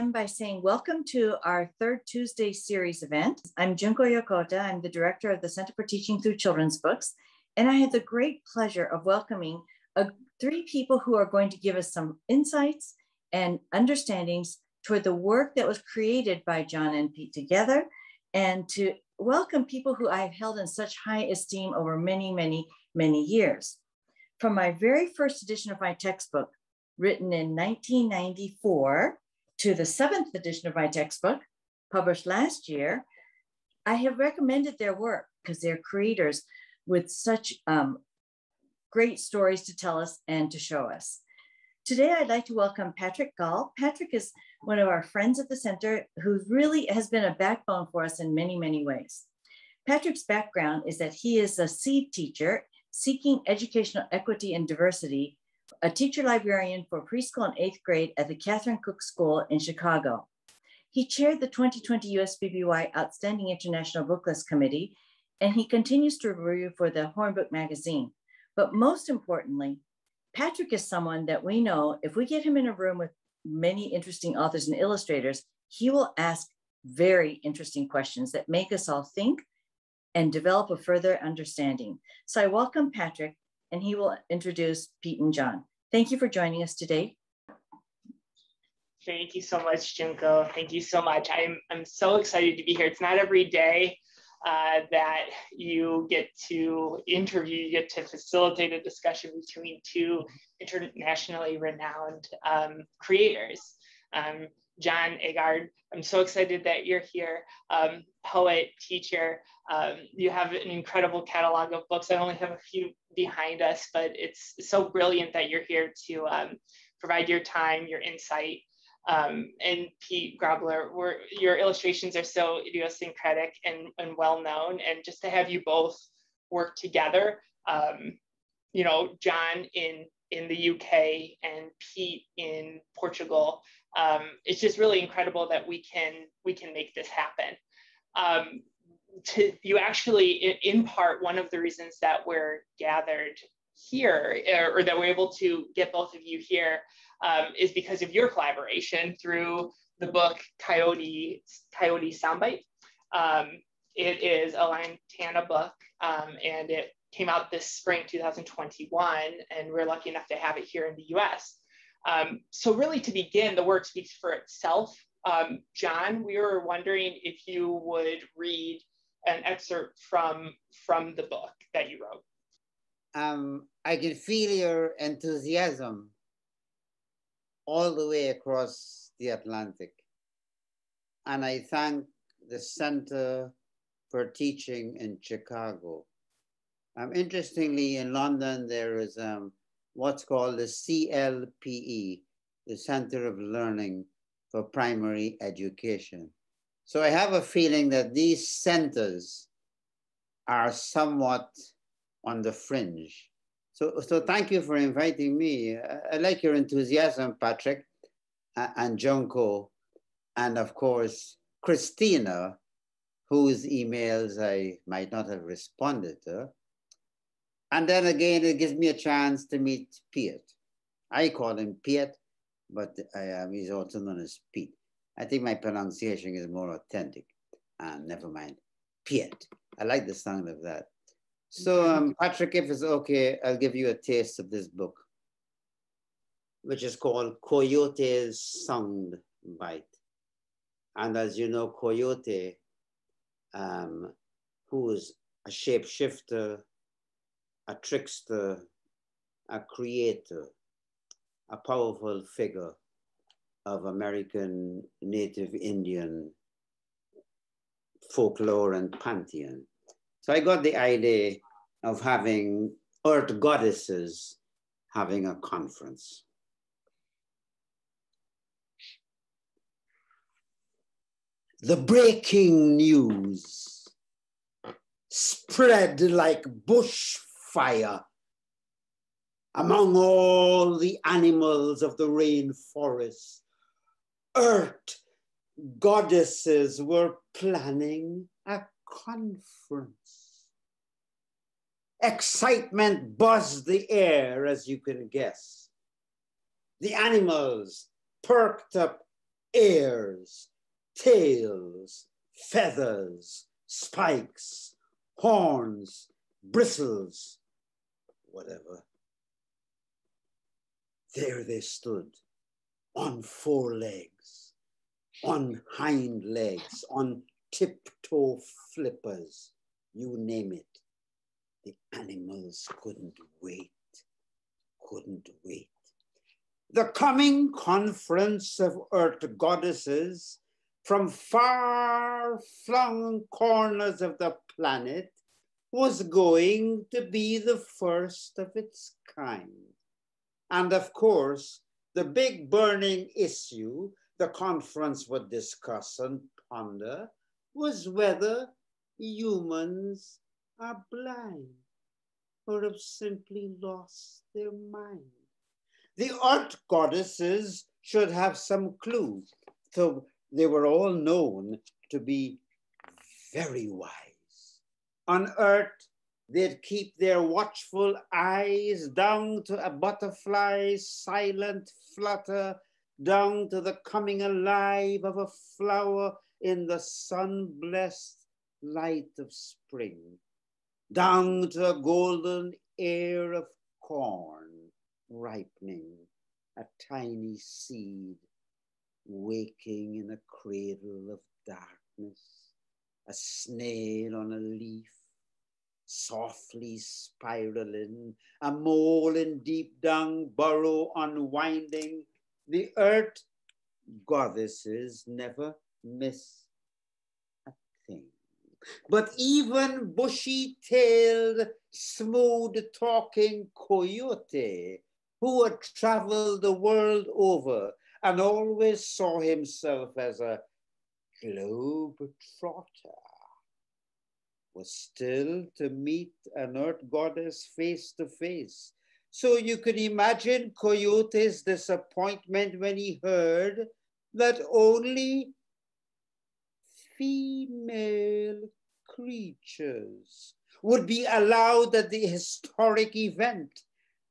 begin by saying welcome to our third Tuesday series event. I'm Junko Yokota. I'm the director of the Center for Teaching Through Children's Books. And I have the great pleasure of welcoming a, three people who are going to give us some insights and understandings toward the work that was created by John and Pete together, and to welcome people who I have held in such high esteem over many, many, many years. From my very first edition of my textbook, written in 1994, to the seventh edition of my textbook, published last year, I have recommended their work because they're creators with such um, great stories to tell us and to show us. Today, I'd like to welcome Patrick Gall. Patrick is one of our friends at the center who really has been a backbone for us in many, many ways. Patrick's background is that he is a seed teacher seeking educational equity and diversity, a teacher librarian for preschool and eighth grade at the Catherine Cook School in Chicago. He chaired the 2020 USBBY Outstanding International Book List Committee, and he continues to review for the Horn Book magazine. But most importantly, Patrick is someone that we know if we get him in a room with many interesting authors and illustrators, he will ask very interesting questions that make us all think and develop a further understanding. So I welcome Patrick and he will introduce Pete and John. Thank you for joining us today. Thank you so much, Junko. Thank you so much. I'm, I'm so excited to be here. It's not every day uh, that you get to interview, you get to facilitate a discussion between two internationally renowned um, creators. Um, John Agard, I'm so excited that you're here. Um, poet, teacher, um, you have an incredible catalog of books. I only have a few behind us, but it's so brilliant that you're here to um, provide your time, your insight, um, and Pete Grobler, your illustrations are so idiosyncratic and, and well known. And just to have you both work together, um, you know, John in in the UK and Pete in Portugal, um, it's just really incredible that we can we can make this happen. Um, to you actually, in, part, one of the reasons that we're gathered here, or, or that we're able to get both of you here, um, is because of your collaboration through the book Coyote, Coyote Soundbyte. Um, it is a Lantana book um, and it came out this spring 2021 and we're lucky enough to have it here in the US. Um, so really to begin, the word speaks for itself. Um, John, we were wondering if you would read an excerpt from, from the book that you wrote. Um, I can feel your enthusiasm all the way across the Atlantic. And I thank the Center for Teaching in Chicago. Um, interestingly, in London, there is um, what's called the CLPE, the Center of Learning for Primary Education. So I have a feeling that these centers are somewhat on the fringe. So, so thank you for inviting me. I, like your enthusiasm, Patrick, and Junko, and of course, Christina, whose emails I might not have responded to. And then again, it gives me a chance to meet Piet. I call him Piet, but I, um, he's also known as Pete. I think my pronunciation is more authentic. And never mind, Piet. I like the sound of that. So, um, Patrick, if it's okay, I'll give you a taste of this book, which is called Coyote's Sound Bite. And as you know, Coyote, um, who is a shapeshifter, a trickster, a creator, a powerful figure of American Native Indian folklore and pantheon. So I got the idea of having earth goddesses having a conference. The breaking news spread like bushfire among all the animals of the rainforest. Earth goddesses were planning a conference. Excitement buzzed the air, as you can guess. The animals perked up ears, tails, feathers, spikes, horns, bristles, whatever. There they stood on four legs, on hind legs, on tiptoe flippers, you name it. The animals couldn't wait, couldn't wait. The coming conference of earth goddesses from far flung corners of the planet was going to be the first of its kind. And of course, the big burning issue the conference would discuss and ponder was whether humans are blind or have simply lost their mind. The art goddesses should have some clue, so they were all known to be very wise. On earth, they'd keep their watchful eyes down to a butterfly's silent flutter, down to the coming alive of a flower in the sun-blessed light of spring, down to a golden ear of corn ripening, a tiny seed waking in a cradle of darkness, a snail on a leaf, softly spiraling, a mole in deep dung burrow unwinding, the earth goddesses never miss a thing. But even bushy-tailed, smooth-talking coyote, who had traveled the world over and always saw himself as a globe-trotter, was still to meet an earth goddess face to face. So you can imagine Coyote's disappointment when he heard that only female creatures would be allowed at the historic event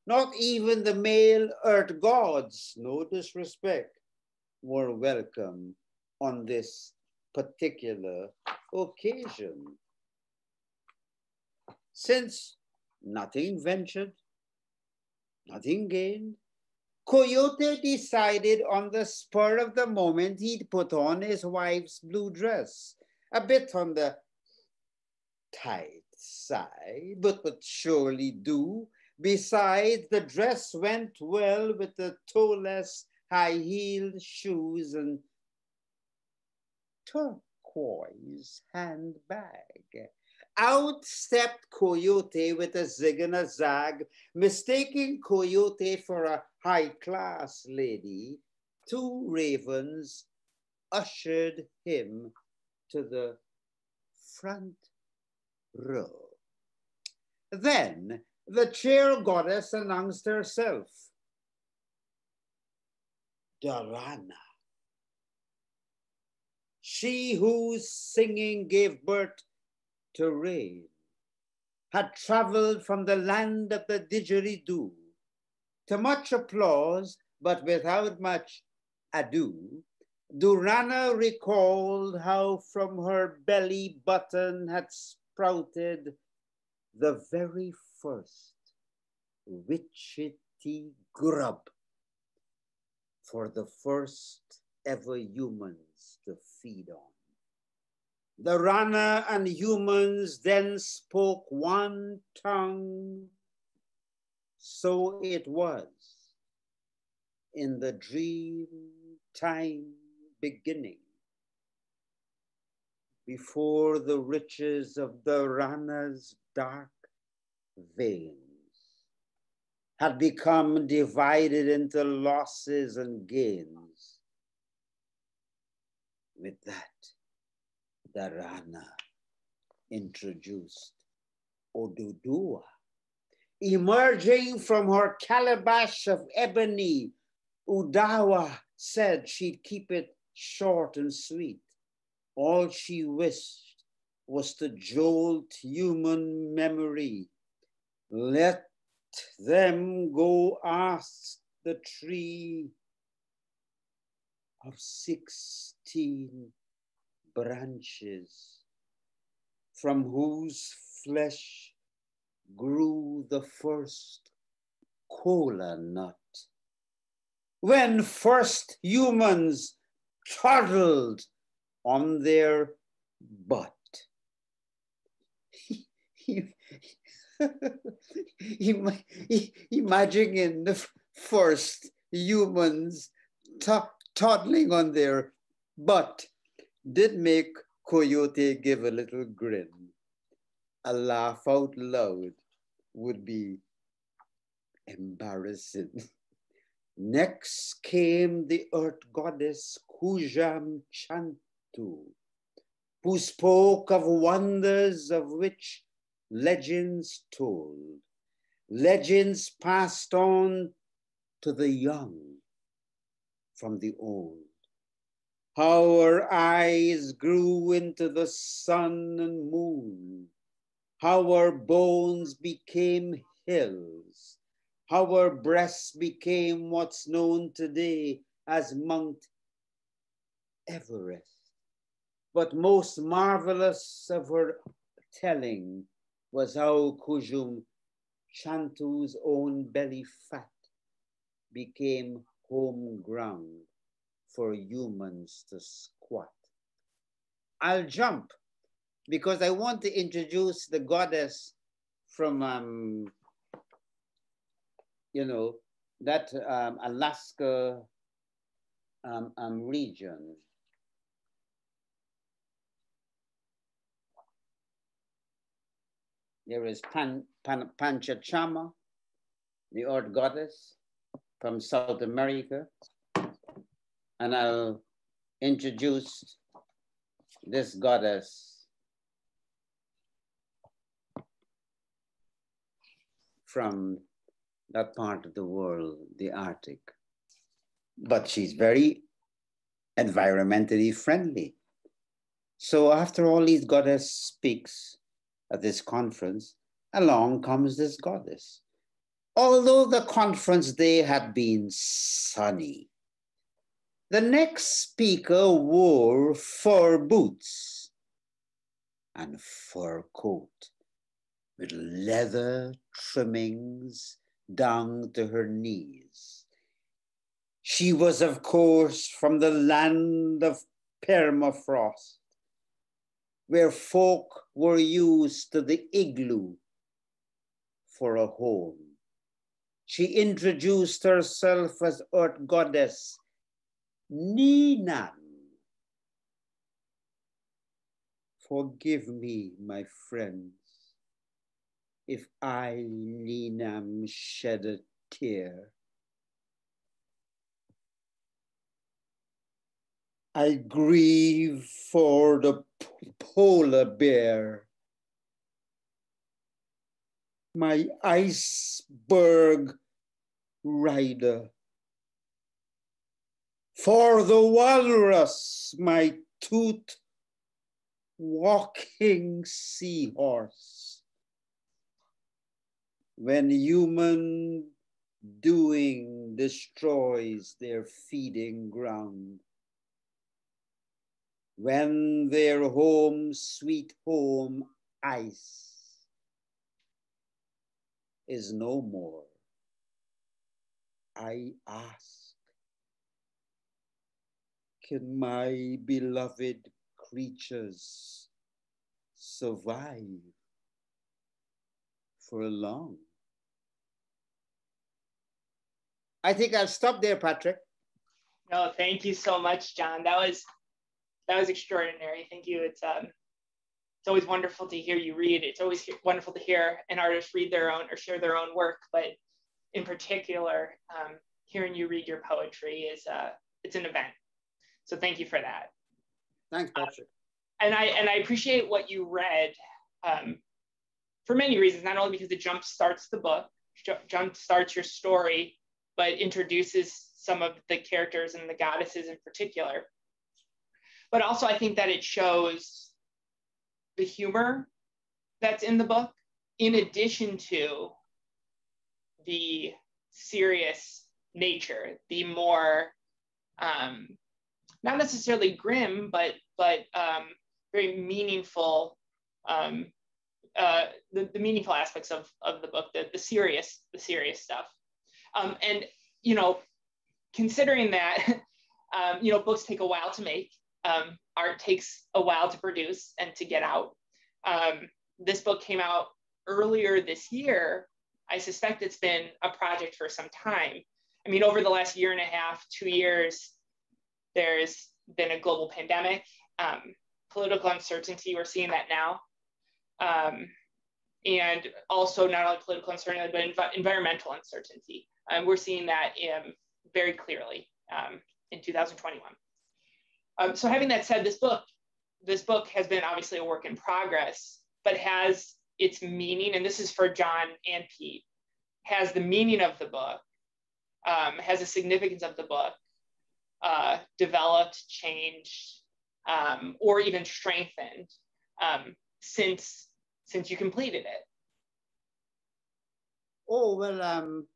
not even the male earth gods, no disrespect, were welcome on this particular occasion. Since nothing ventured, nothing gained, Coyote decided on the spur of the moment he'd put on his wife's blue dress, a bit on the tight side, but would surely do Besides, the dress went well with the toeless, high-heeled shoes and turquoise handbag. Out stepped Coyote with a zig and a zag, mistaking Coyote for a high-class lady. Two ravens ushered him to the front row. Then the chair goddess announced herself, Dharana. She whose singing gave birth to rain had traveled from the land of the didgeridoo to much applause, but without much ado. Durana recalled how from her belly button had sprouted the very first witchetty grub for the first ever humans to feed on. The runner and humans then spoke one tongue. So it was in the dream time beginning before the riches of the runner's dark veins had become divided into losses and gains. With that, Dharana introduced Oduduwa. Emerging from her calabash of ebony, Udawa said she'd keep it short and sweet. All she wished was to jolt human memory let them go ask the tree of 16 branches, from whose flesh grew the first cola nut. When first humans toddled on their butt. Imagine the first humans toddling on their butt did make Coyote give a little grin. A laugh out loud would be embarrassing. Next came the earth goddess Kujum Chantu, who spoke of wonders of which legends told, legends passed on to the young from the old. How our eyes grew into the sun and moon, how our bones became hills, how our breasts became what's known today as Mount Everest. But most marvelous of her telling was how Kujum Chantu's own belly fat became home ground for humans to squat. I'll jump because I want to introduce the goddess from, um, you know, that um, Alaska um, um, region. There is Pan, Pan, Panchachama, the earth goddess from South America. And I'll introduce this goddess from that part of the world, the Arctic. But she's very environmentally friendly. So after all these goddess speaks, at this conference, along comes this goddess. Although the conference day had been sunny, the next speaker wore fur boots and fur coat with leather trimmings down to her knees. She was, of course, from the land of permafrost where folk were used to the igloo for a home. She introduced herself as earth goddess Ninan. Forgive me, my friends, if I, Ninam, shed a tear. I grieve for the polar bear. My iceberg rider. For the walrus, my tooth walking seahorse. When human doing destroys their feeding ground when their home, sweet home, ice is no more. I ask, can my beloved creatures survive for long? I think I'll stop there, Patrick. No, thank you so much, John. That was that was extraordinary. Thank you. It's um, it's always wonderful to hear you read. It's always wonderful to hear an artist read their own or share their own work. But in particular, um, hearing you read your poetry is uh, it's an event. So thank you for that. Thanks, Patrick. Uh, and I and I appreciate what you read um, for many reasons. Not only because it jump starts the book, jump starts your story, but introduces some of the characters and the goddesses in particular but also I think that it shows the humor that's in the book, in addition to the serious nature, the more um, not necessarily grim, but but um, very meaningful. Um, uh, the, the meaningful aspects of, of the book, the, the serious the serious stuff, um, and you know, considering that, um, you know, books take a while to make, um, art takes a while to produce and to get out. Um, this book came out earlier this year. I suspect it's been a project for some time. I mean, over the last year and a half, two years, there's been a global pandemic, um, political uncertainty. We're seeing that now. Um, and also not only political uncertainty, but env- environmental uncertainty. Um, we're seeing that in, very clearly um, in 2021. Um, so having that said, this book, this book has been obviously a work in progress, but has its meaning, and this is for John and Pete, has the meaning of the book, um, has the significance of the book, uh, developed, changed, um, or even strengthened um, since since you completed it? Oh well, um,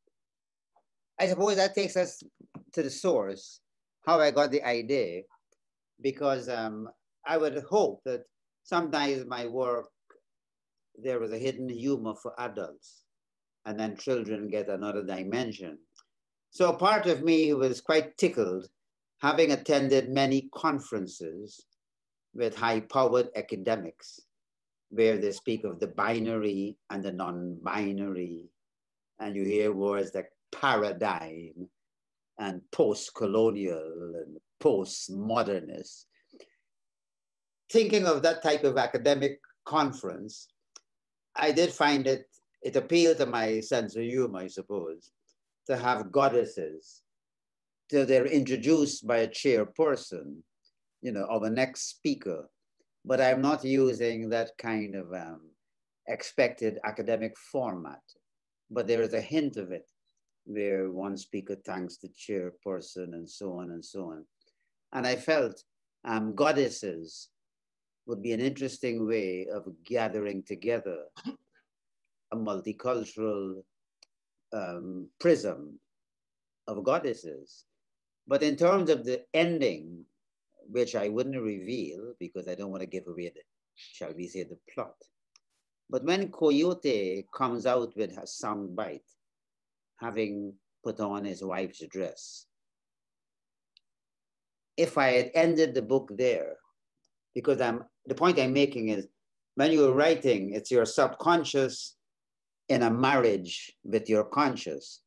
I suppose that takes us to the source, how I got the idea, because um, I would hope that sometimes my work there was a hidden humor for adults, and then children get another dimension. So part of me was quite tickled having attended many conferences with high-powered academics where they speak of the binary and the non-binary, and you hear words like paradigm and post-colonial and post-modernist. Thinking of that type of academic conference, I did find it, it appealed to my sense of humor, I suppose, to have goddesses till they're introduced by a chairperson, you know, or the next speaker. But I'm not using that kind of um, expected academic format. But there is a hint of it where one speaker thanks the chairperson and so on and so on. And I felt um, goddesses would be an interesting way of gathering together a multicultural um, prism of goddesses but in terms of the ending, which I wouldn't reveal because I don't want to give away the, shall we say, the plot. But when Coyote comes out with a sound bite, having put on his wife's dress, if I had ended the book there, because I'm the point I'm making is when you're writing, it's your subconscious in a marriage with your conscious.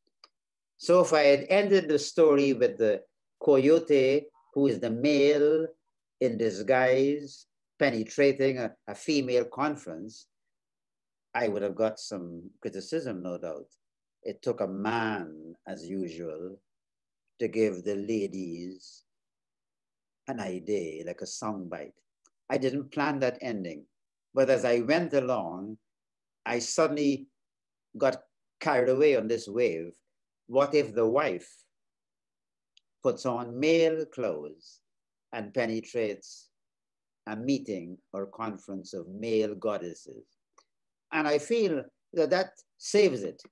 So if I had ended the story with the coyote, who is the male in disguise, penetrating a, a female conference, I would have got some criticism, no doubt. It took a man, as usual, to give the ladies an idea, like a soundbite. I didn't plan that ending, but as I went along, I suddenly got carried away on this wave what if the wife puts on male clothes and penetrates a meeting or conference of male goddesses? And I feel that that saves it.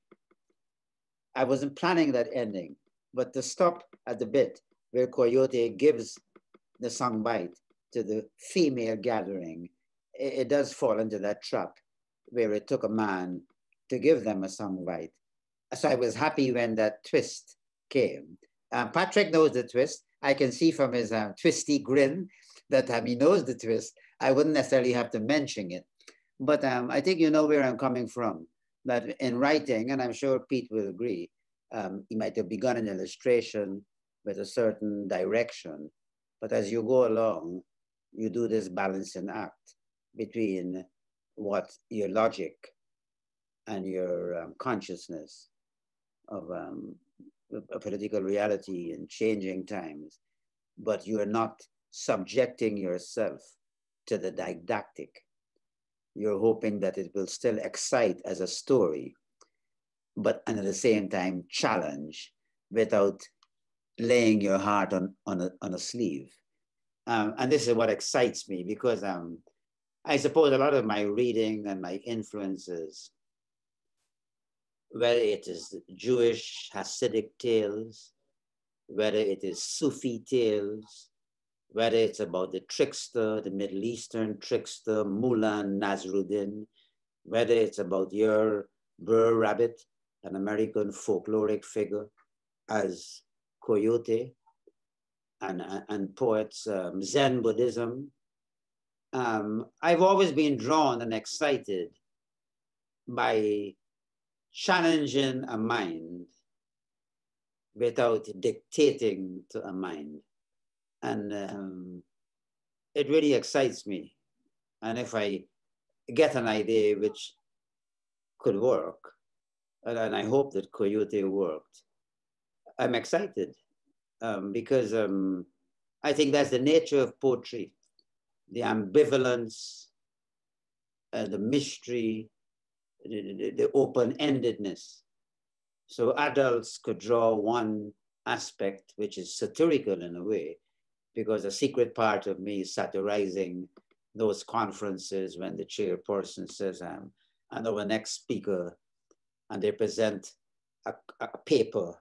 I wasn't planning that ending, but to stop at the bit where Coyote gives the song bite to the female gathering, it, it does fall into that trap where it took a man to give them a song bite so I was happy when that twist came. Um, Patrick knows the twist. I can see from his um, twisty grin that um, he knows the twist. I wouldn't necessarily have to mention it. But um, I think you know where I'm coming from. That in writing, and I'm sure Pete will agree, um, he might have begun an illustration with a certain direction. But as you go along, you do this balancing act between what your logic and your um, consciousness of um, a political reality and changing times, but you are not subjecting yourself to the didactic. You're hoping that it will still excite as a story, but and at the same time challenge without laying your heart on, on, a, on a sleeve. Um, and this is what excites me because um, I suppose a lot of my reading and my influences whether it is Jewish Hasidic tales, whether it is Sufi tales, whether it's about the trickster, the Middle Eastern trickster, Mullah Nasruddin, whether it's about your Brer Rabbit, an American folkloric figure, as Coyote, and, and poets, um, Zen Buddhism. Um, I've always been drawn and excited by challenging a mind without dictating to a mind. And um, it really excites me. And if I get an idea which could work, and I hope that Coyote worked, I'm excited um, because um, I think that's the nature of poetry, the ambivalence, uh, the mystery, the, the, the open-endedness. So adults could draw one aspect, which is satirical in a way, because a secret part of me is satirizing those conferences when the chairperson says, um, I know the next speaker, and they present a, a paper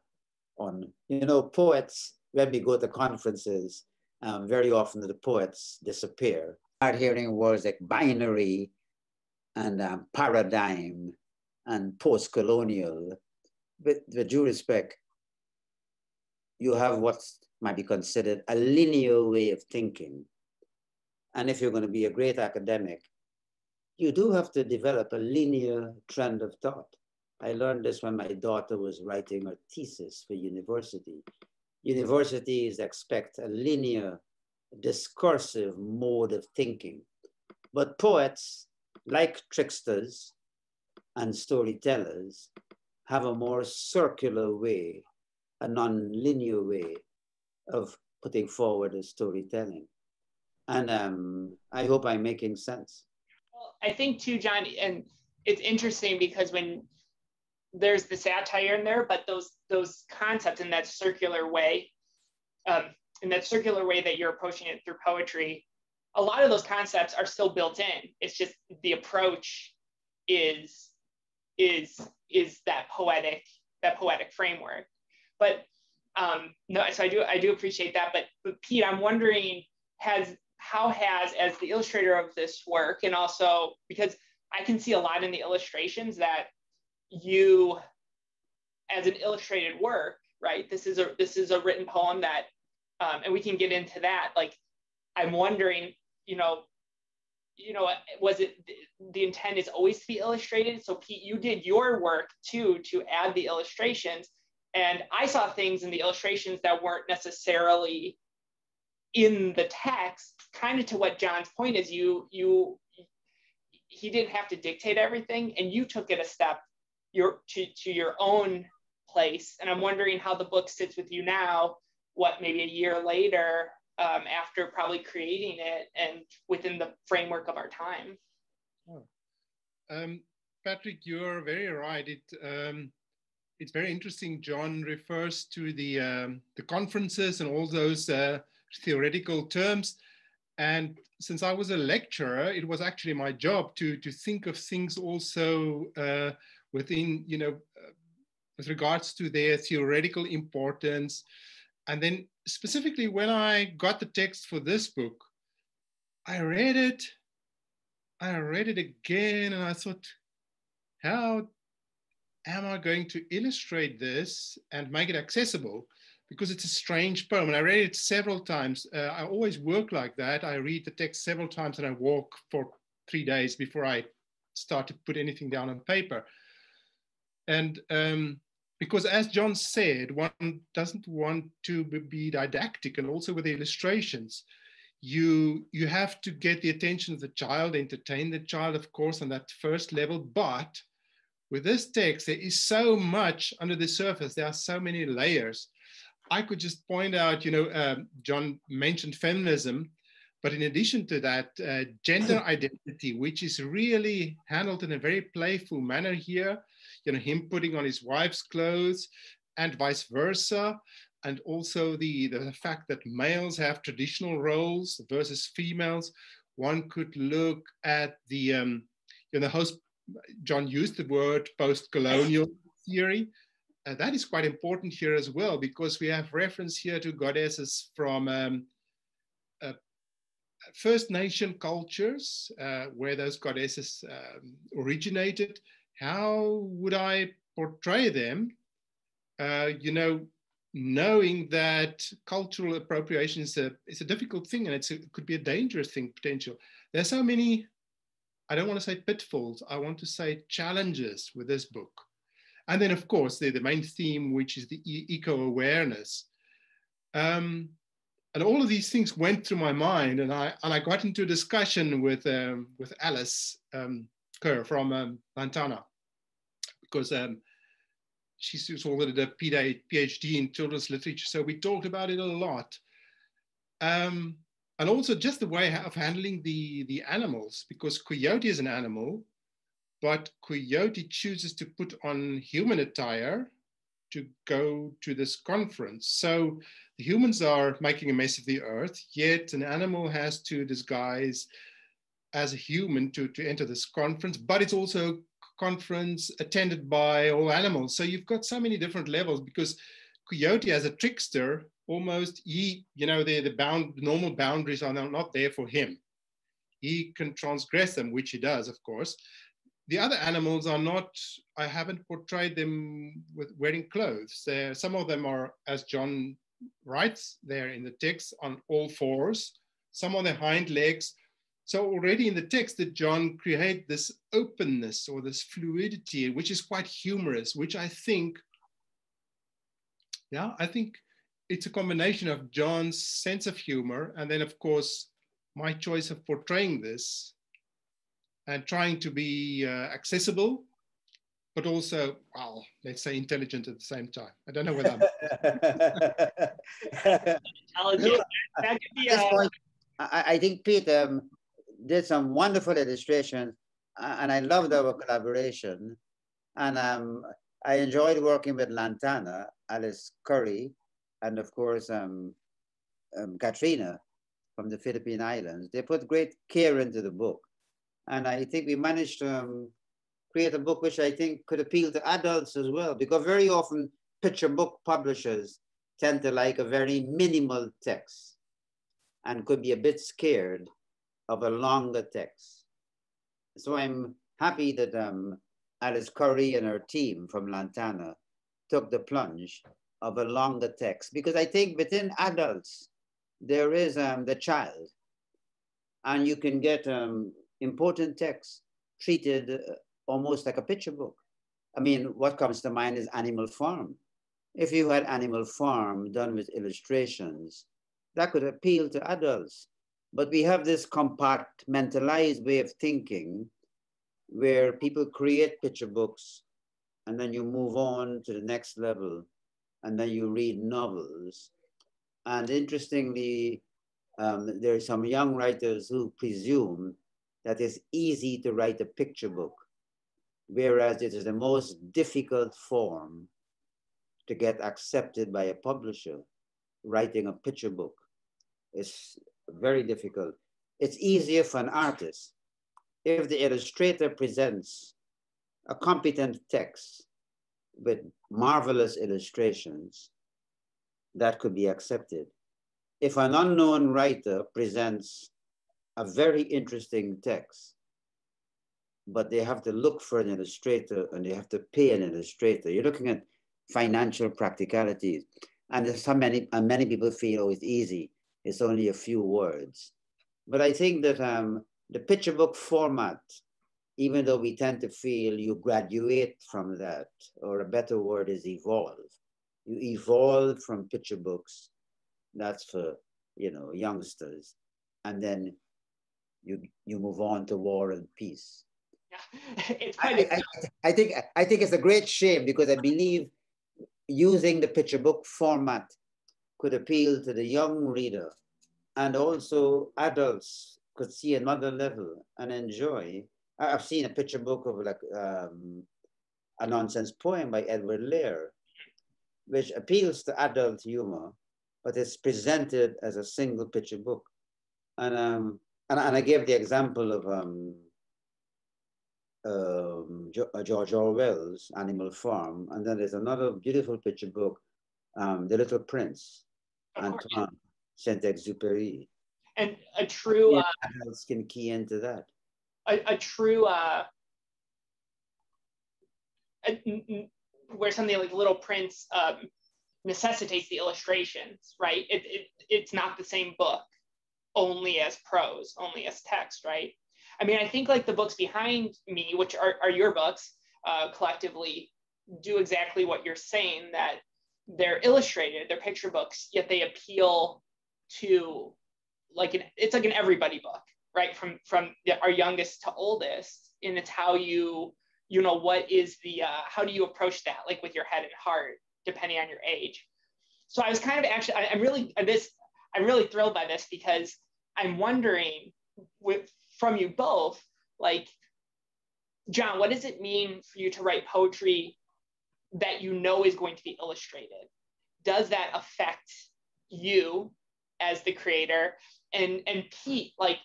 on, you know, poets, when we go to conferences, um, very often the poets disappear. Start hearing words like binary and um, paradigm and post-colonial. With, with due respect, you have what might be considered a linear way of thinking. And if you're going to be a great academic, you do have to develop a linear trend of thought. I learned this when my daughter was writing her thesis for university. Universities expect a linear, discursive mode of thinking. But poets, like tricksters and storytellers, have a more circular way, a non-linear way of putting forward a storytelling. And um, I hope I'm making sense. Well, I think too, John, and it's interesting because when there's the satire in there, but those those concepts in that circular way, um, in that circular way that you're approaching it through poetry, a lot of those concepts are still built in. It's just the approach is is is that poetic that poetic framework. But um, no, so I do I do appreciate that. But but Pete, I'm wondering has how has as the illustrator of this work and also because I can see a lot in the illustrations that you as an illustrated work right? This is a this is a written poem that um, and we can get into that. Like i'm wondering you know you know was it the intent is always to be illustrated? So pete you did your work too to add the illustrations. And i saw things in the illustrations that weren't necessarily in the text kind of to what john's point is you you he didn't have to dictate everything and you took it a step your to, to your own place. And I'm wondering how the book sits with you now, what maybe a year later, um, after probably creating it and within the framework of our time. Oh. Um, Patrick, you're very right. It, um, it's very interesting. John refers to the, um, the conferences and all those uh, theoretical terms. And since I was a lecturer, it was actually my job to, to think of things also uh, within, you know, uh, with regards to their theoretical importance. And then specifically when I got the text for this book, I read it, I read it again and I thought, how am I going to illustrate this and make it accessible? Because it's a strange poem. And I read it several times. Uh, I always work like that. I read the text several times and I walk for three days before I start to put anything down on paper. And um, because as John said, one doesn't want to be didactic and also with the illustrations, you, you have to get the attention of the child, entertain the child, of course, on that first level. But with this text, there is so much under the surface. There are so many layers. I could just point out, you know, uh, John mentioned feminism, but in addition to that, uh, gender identity, which is really handled in a very playful manner here, you know, him putting on his wife's clothes and vice versa. And also the, the fact that males have traditional roles versus females. One could look at the, um, you know, host, John used the word post-colonial theory. Uh, that is quite important here as well, because we have reference here to goddesses from um, uh, First Nation cultures, uh, where those goddesses um, originated, how would I portray them? Uh, you know, knowing that cultural appropriation is a, is a difficult thing and a, it could be a dangerous thing potential. There's so many, I don't want to say pitfalls, I want to say challenges with this book. And then of course, the, the main theme, which is the e eco-awareness. Um, and all of these things went through my mind and I, and I got into a discussion with, um, with Alice um, Curry from um, Lantana because um, she's already a PhD in children's literature, so we talked about it a lot. Um, and also just the way of handling the, the animals, because Coyote is an animal, but Coyote chooses to put on human attire to go to this conference. So the humans are making a mess of the earth, yet an animal has to disguise as a human to, to enter this conference, but it's also conference attended by all animals. So you've got so many different levels because Coyote as a trickster, almost he, you know, the, the bound normal boundaries are not there for him. He can transgress them, which he does, of course. The other animals are not, I haven't portrayed them with wearing clothes. There, some of them are, as John writes there in the text, on all fours. Some on their hind legs, so already in the text that John create this openness or this fluidity, which is quite humorous, which I think, yeah, I think it's a combination of John's sense of humor and then of course my choice of portraying this and trying to be uh, accessible, but also, well, let's say intelligent at the same time. I don't know whether I'm. intelligent. That could be, uh... I, I think Peter, um, did some wonderful illustrations, and I loved our collaboration. And um, I enjoyed working with Lantana, Alice Curry, and of course, um, um, Katrina from the Philippine Islands. They put great care into the book. And I think we managed to um, create a book which I think could appeal to adults as well, because very often picture book publishers tend to like a very minimal text and could be a bit scared of a longer text. So I'm happy that um, Alice Curry and her team from Lantana took the plunge of a longer text because I think within adults, there is um, the child and you can get um, important texts treated uh, almost like a picture book. I mean, what comes to mind is Animal Farm. If you had Animal Farm done with illustrations, that could appeal to adults. But we have this compartmentalized way of thinking where people create picture books and then you move on to the next level and then you read novels. And interestingly, um, there are some young writers who presume that it's easy to write a picture book, whereas it is the most difficult form to get accepted by a publisher, writing a picture book. It's very difficult. It's easier for an artist if the illustrator presents a competent text with marvelous illustrations that could be accepted. If an unknown writer presents a very interesting text, but they have to look for an illustrator and they have to pay an illustrator, you're looking at financial practicalities. And some many, and many people feel, oh, it's easy. It's only a few words. But I think that um, the picture book format, even though we tend to feel you graduate from that, or a better word is evolve. You evolve from picture books, that's for you know youngsters, and then you you move on to war and peace. Yeah. I, I, I think I think it's a great shame because I believe using the picture book format could appeal to the young reader and also adults could see another level and enjoy. I've seen a picture book of like um, a nonsense poem by Edward Lear, which appeals to adult humor, but it's presented as a single picture book. And, um, and, and I gave the example of um, um, George Orwell's Animal Farm. And then there's another beautiful picture book, um, The Little Prince, Antoine Saint-Exupéry. and a true yeah, uh, can key into that. A, a true uh, a, where something like Little Prince um, necessitates the illustrations, right? It, it, it's not the same book only as prose, only as text, right? I mean, I think like the books behind me, which are, are your books uh, collectively, do exactly what you're saying that they're illustrated, they're picture books, yet they appeal to like an, it's like an everybody book, right? From from our youngest to oldest, and it's how you you know what is the uh, how do you approach that like with your head and heart depending on your age. So I was kind of actually I, am really this I'm really thrilled by this because I'm wondering with from you both like John, what does it mean for you to write poetry that you know is going to be illustrated? Does that affect you as the creator? And and Piet, like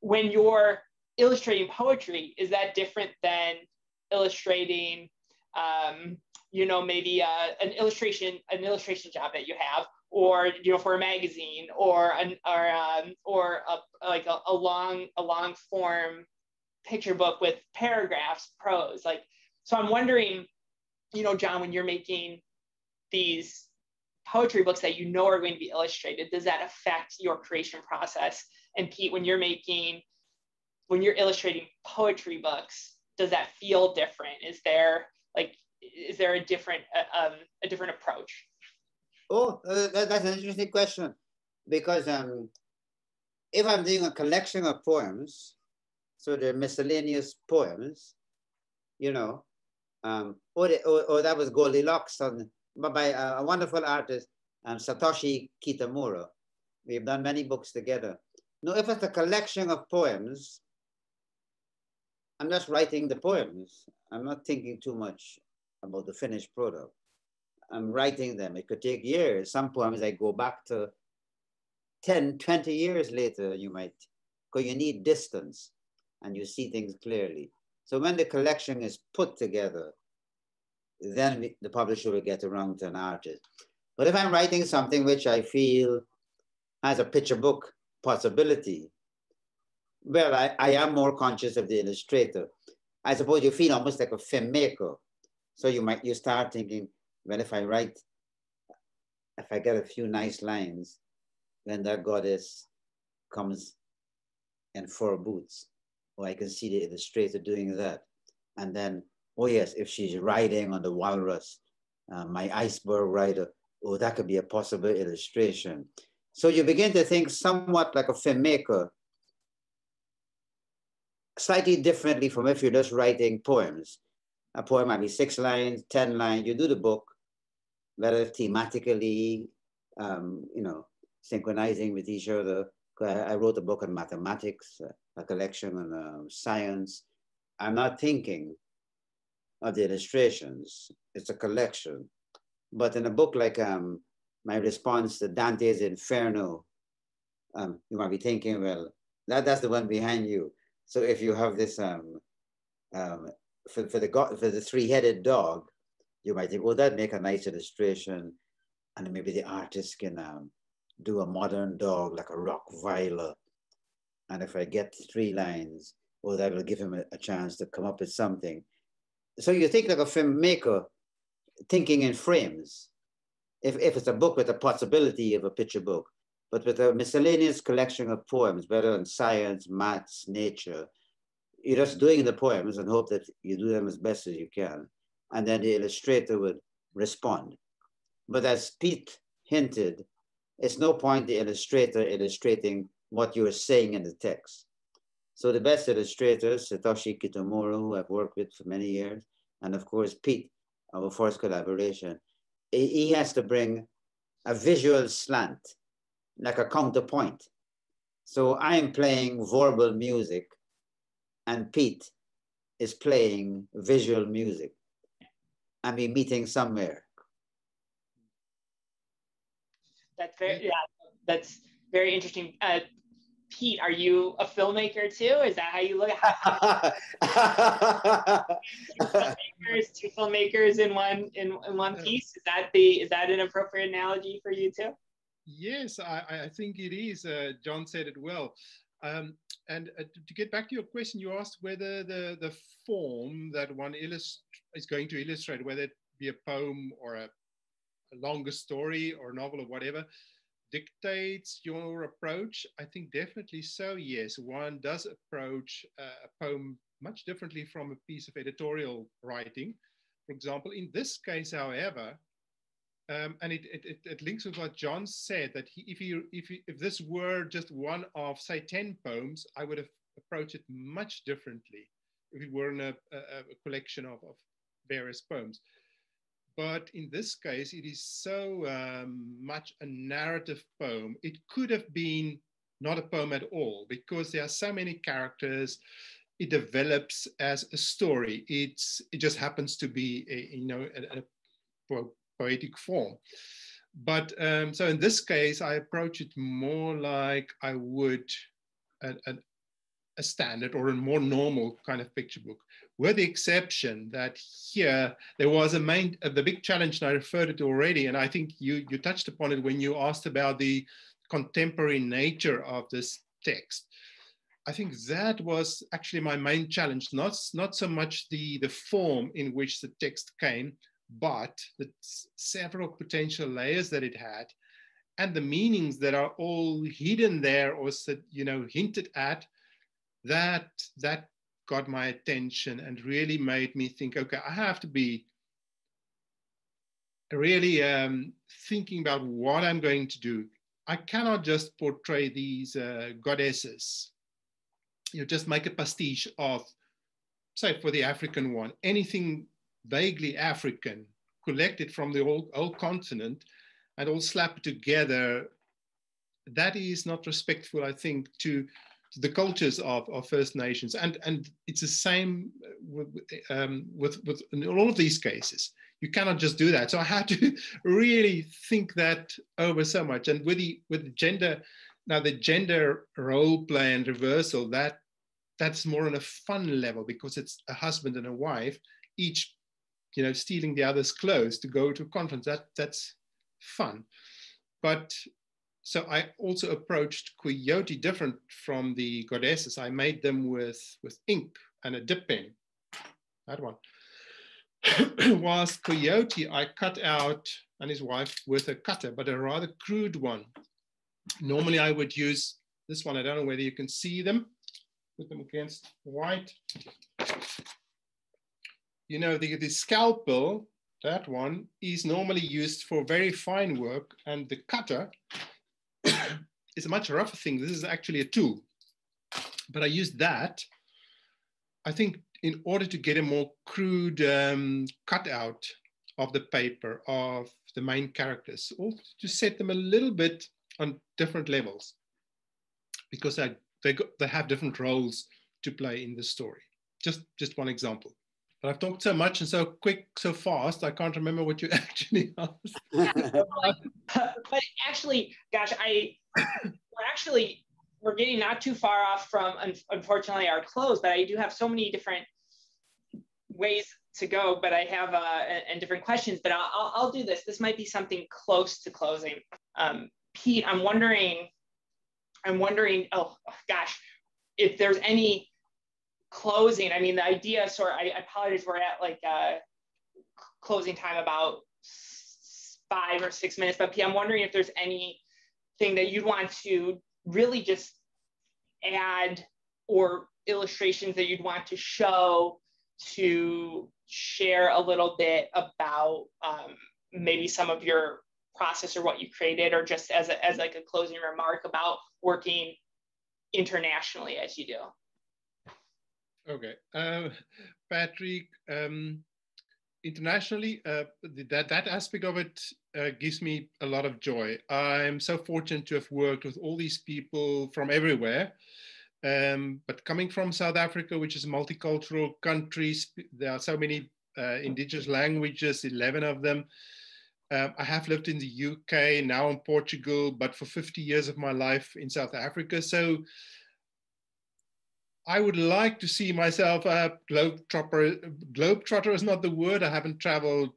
when you're illustrating poetry, is that different than illustrating um, you know maybe uh, an illustration an illustration job that you have or you know for a magazine or an or um, or a, like a, a long a long form picture book with paragraphs prose like so i'm wondering you know, John, when you're making these poetry books that you know are going to be illustrated, does that affect your creation process? And Piet, when you're making, when you're illustrating poetry books, does that feel different? Is there like, is there a different, uh, um, a different approach? Oh, uh, that, that's an interesting question because um, if I'm doing a collection of poems, so they're miscellaneous poems, you know, um, or, or, or, that was Goldilocks on, by a, a wonderful artist, um, Satoshi Kitamura. We've done many books together. No, if it's a collection of poems, I'm just writing the poems. I'm not thinking too much about the finished product. I'm writing them. It could take years. Some poems I go back to 10, 20 years later, you might, because you need distance and you see things clearly. So when the collection is put together, then the publisher will get around to an artist. But if I'm writing something which I feel has a picture book possibility, well, I, I am more conscious of the illustrator. I suppose you feel almost like a filmmaker. So you might you start thinking, well, if I write, if I get a few nice lines, then that goddess comes in fur boots or I can see the illustrator doing that. And then, oh yes, if she's riding on the walrus, uh, my iceberg rider, oh, that could be a possible illustration. So you begin to think somewhat like a filmmaker, slightly differently from if you're just writing poems. A poem might be six lines, 10 lines, you do the book, whether thematically, um, you know, synchronizing with each other. I wrote a book on mathematics, uh, a collection on uh, science. I'm not thinking of the illustrations. It's a collection. But in a book like um, my response to Dante's Inferno, um, you might be thinking, well, that, that's the one behind you. So if you have this, um, um, for, for, the, for the three-headed dog, you might think, well, that make a nice illustration. And maybe the artist can um, do a modern dog like a Rottweiler and if I get three lines, well, that will give him a, a chance to come up with something. So you think like a filmmaker thinking in frames. If, if it's a book with a possibility of a picture book, but with a miscellaneous collection of poems, whether in science, maths, nature, you're just doing the poems and hope that you do them as best as you can. And then the illustrator would respond. But as Piet hinted, it's no point the illustrator illustrating what you're saying in the text. So the best illustrators, Satoshi Kitamura, who I've worked with for many years, and of course Piet, our first collaboration, he has to bring a visual slant, like a counterpoint. So I'm playing verbal music and Piet is playing visual music and we meeting somewhere. That's very, yeah, that's very interesting. Uh, Piet, are you a filmmaker too? Is that how you look at two filmmakers, two filmmakers in one in, in one piece? Is that the is that an appropriate analogy for you too? Yes, I, I think it is. Uh, John said it well. Um, and uh, to get back to your question, you asked whether the, the form that one is going to illustrate, whether it be a poem or a, a longer story or novel or whatever, dictates your approach. I think definitely so, yes. One does approach uh, a poem much differently from a piece of editorial writing. For example, in this case, however, um, and it, it, it, links with what John said that he, if, he, if, he, if this were just one of, say, 10 poems, I would have approached it much differently if it were in a, a, a collection of, of, various poems. But in this case, it is so um, much a narrative poem. It could have been not a poem at all because there are so many characters. It develops as a story. It's it just happens to be a, you know a, a poetic form. But um, so in this case, I approach it more like I would a, a, a, standard or a more normal kind of picture book, with the exception that here there was a main, uh, the big challenge, and I referred to already, and I think you, you touched upon it when you asked about the contemporary nature of this text. I think that was actually my main challenge, not, not so much the, the form in which the text came, but the several potential layers that it had and the meanings that are all hidden there or said, you know hinted at that that got my attention and really made me think okay i have to be really um, thinking about what i'm going to do. I cannot just portray these uh, goddesses. You know just make a pastiche of say for the african one anything vaguely African, collected from the whole, whole continent and all slapped together, that is not respectful, I think, to the cultures of, of First Nations. And, and it's the same with, um, with, with all of these cases. You cannot just do that. So I had to really think that over so much. And with the with gender, now the gender role play and reversal, that that's more on a fun level because it's a husband and a wife, each you know, stealing the other's clothes to go to a conference. That that's fun. But so I also approached Coyote different from the goddesses. I made them with with ink and a dip pen. That one. Whilst Coyote, I cut out and his wife with a cutter, but a rather crude one. Normally, I would use this one. I don't know whether you can see them. Put them against white you know, the, the scalpel, that one, is normally used for very fine work, and the cutter is a much rougher thing. This is actually a tool. But I used that, I think, in order to get a more crude um, cutout of the paper of the main characters, or to set them a little bit on different levels, because I, they, they have different roles to play in the story. Just, just one example. But I've talked so much and so quick, so fast, I can't remember what you actually asked. but actually, gosh, I we're actually we're getting not too far off from unfortunately our close, but I do have so many different ways to go, but I have uh, and different questions. But I'll, I'll do this. This might be something close to closing. Um, Piet, I'm wondering, I'm wondering. Oh gosh, if there's any closing, I mean, the idea sort I, I apologize, we're at like uh, closing time about five or six minutes, but P, I'm wondering if there's anything that you'd want to really just add or illustrations that you'd want to show to share a little bit about um, maybe some of your process or what you created or just as, a, as like a closing remark about working internationally as you do Okay, uh, Patrick. Um, internationally, uh, that that aspect of it uh, gives me a lot of joy. I'm so fortunate to have worked with all these people from everywhere. Um, but coming from South Africa, which is a multicultural country, there are so many uh, indigenous languages, 11 of them. Um, I have lived in the UK, now in Portugal, but for 50 years of my life in South Africa. So I would like to see myself a globetrotter. Globetrotter is not the word. I haven't traveled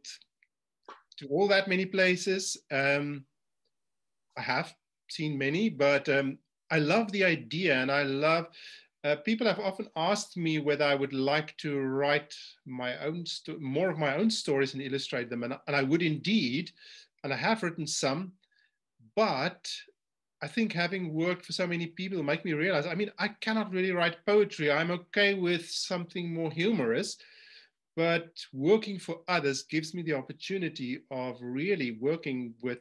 to all that many places. Um, I have seen many, but um, I love the idea and I love, uh, people have often asked me whether I would like to write my own, more of my own stories and illustrate them. And, and I would indeed, and I have written some, but I think having worked for so many people make me realize, I mean, I cannot really write poetry. I'm okay with something more humorous, but working for others gives me the opportunity of really working with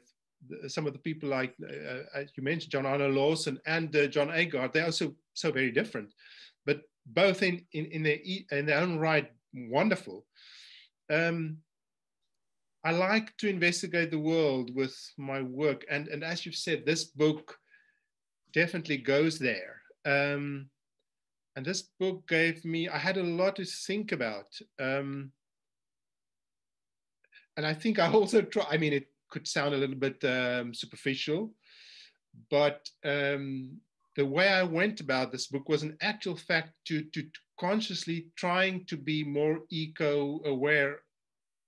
some of the people like uh, uh, you mentioned, JonArno Lawson and uh, John Agard. They're also so very different, but both in in in their in their own right wonderful. Um, I like to investigate the world with my work, and and as you've said, this book definitely goes there. Um, and this book gave me I had a lot to think about. Um, and I think I also try. I mean, it could sound a little bit um, superficial, but um, the way I went about this book was an actual fact to, to, to consciously trying to be more eco-aware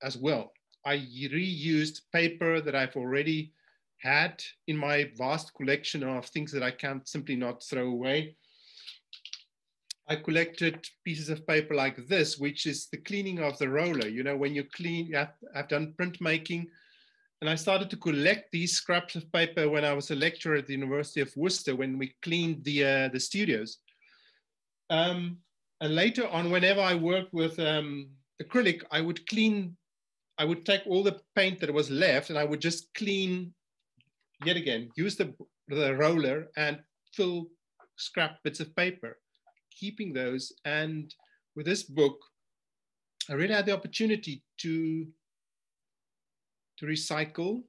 as well. I reused paper that I've already had in my vast collection of things that I can't simply not throw away. I collected pieces of paper like this, which is the cleaning of the roller. You know, when you clean, I've done printmaking, and I started to collect these scraps of paper when I was a lecturer at the University of Worcester when we cleaned the, uh, the studios. Um, and later on, whenever I worked with um, acrylic, I would clean, I would take all the paint that was left and I would just clean, yet again, use the, the roller and fill scrap bits of paper, keeping those. And with this book, I really had the opportunity to to recycle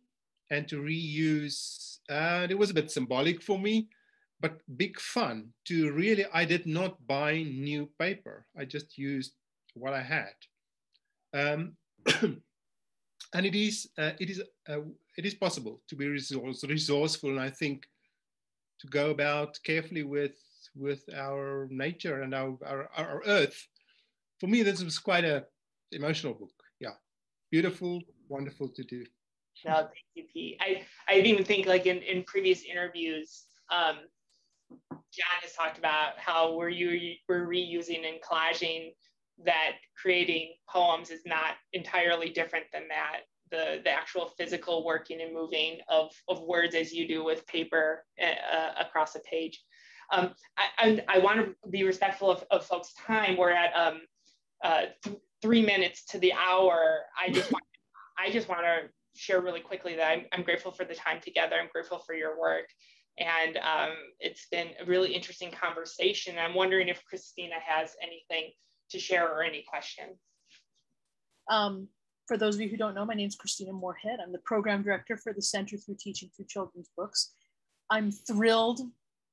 and to reuse. And it was a bit symbolic for me, but big fun to really, I did not buy new paper. I just used what I had. Um, and it is, uh, it, is, uh, it is possible to be resource, resourceful. And I think to go about carefully with, with our nature and our, our, our earth. For me, this was quite a emotional book. Yeah, beautiful, wonderful to do. No, thank you, Piet. I, I even think like in, in previous interviews, um, John has talked about how we're, you, we're reusing and collaging that creating poems is not entirely different than that. The, the actual physical working and moving of, of words as you do with paper uh, across a page. Um, I, I, I want to be respectful of, of folks' time. We're at um, uh, th three minutes to the hour. I just want I just want to share really quickly that I'm, I'm grateful for the time together. I'm grateful for your work. And um, it's been a really interesting conversation. I'm wondering if Christina has anything to share or any questions. Um, for those of you who don't know, my name is Christina Moorhead. I'm the program director for the Center through Teaching Through Children's Books. I'm thrilled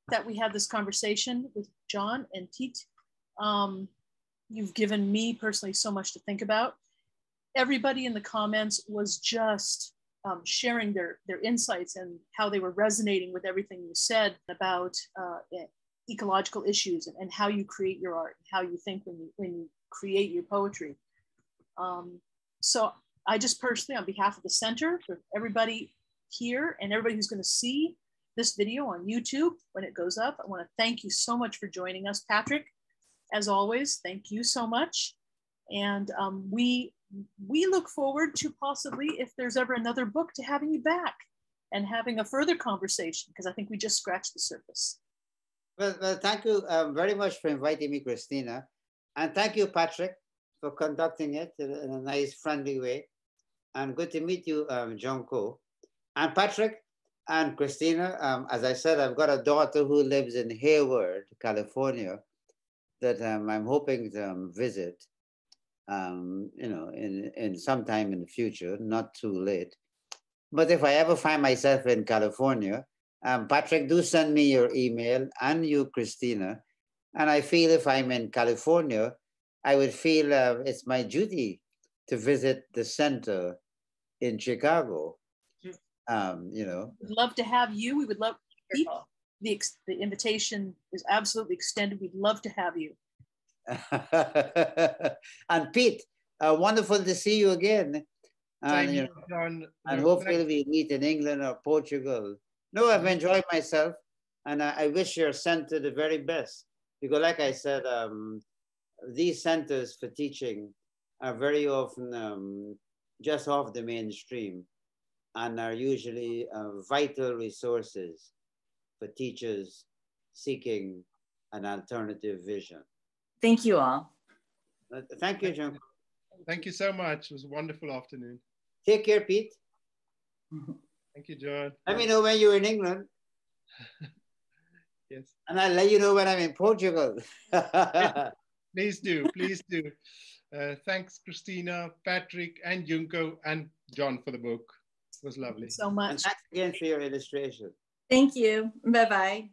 that we had this conversation with John and Piet. Um, you've given me personally so much to think about everybody in the comments was just um, sharing their, their insights and how they were resonating with everything you said about uh, ecological issues and, and, how you create your art, and how you think when you, when you create your poetry. Um, so I just personally, on behalf of the center, for everybody here and everybody who's going to see this video on YouTube when it goes up, I want to thank you so much for joining us, Patrick. As always, thank you so much. And um, we we look forward to possibly, if there's ever another book, to having you back and having a further conversation because I think we just scratched the surface. Well, well thank you um, very much for inviting me, Christina. And thank you, Patrick, for conducting it in a nice, friendly way. And good to meet you, um, Junko. And Patrick and Christina, um, as I said, I've got a daughter who lives in Hayward, California, that um, I'm hoping to um, visit um, you know, in, in some time in the future, not too late. But if I ever find myself in California, um, Patrick, do send me your email and you, Christina. And I feel if I'm in California, I would feel uh, it's my duty to visit the center in Chicago. Um, you know, we'd love to have you. We would love the the invitation is absolutely extended. We'd love to have you. and Piet, uh, wonderful to see you again. And, you know, and hopefully we meet in England or Portugal No, I've enjoyed myself, and I, I wish your center the very best. Because, like I said, um, these centers for teaching are very often um, just off the mainstream and are usually uh, vital resources for teachers seeking an alternative vision. Thank you all. Uh, thank you, John. Thank you so much. It was a wonderful afternoon. Take care, Piet. Thank you, John. Let me know when you're in England. yes. And I'll let you know when I'm in Portugal. please do, please do. Uh, thanks, Christina, Patrick, and Junko, and John for the book. It was lovely. so much. and thanks again for your illustration. Thank you. Bye bye